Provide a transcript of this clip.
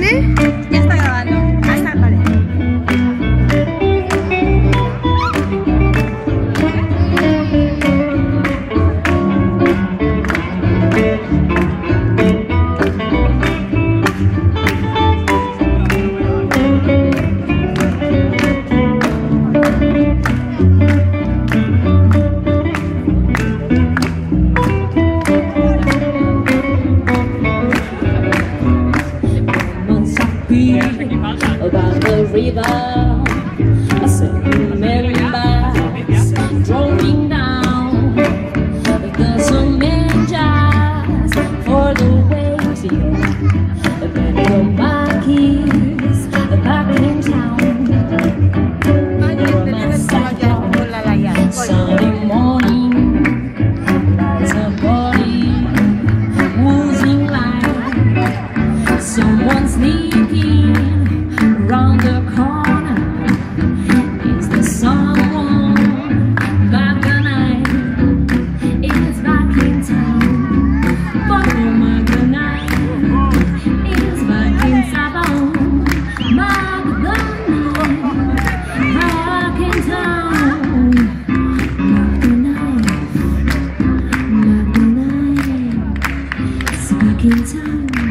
¿Mane? About the river, I said remember drawing down the sun just for the waiting. Then sneaking the corner? It's back in town. It's back in town. Magdalene, back in town. Magdalene, Magdalene, it's back in town.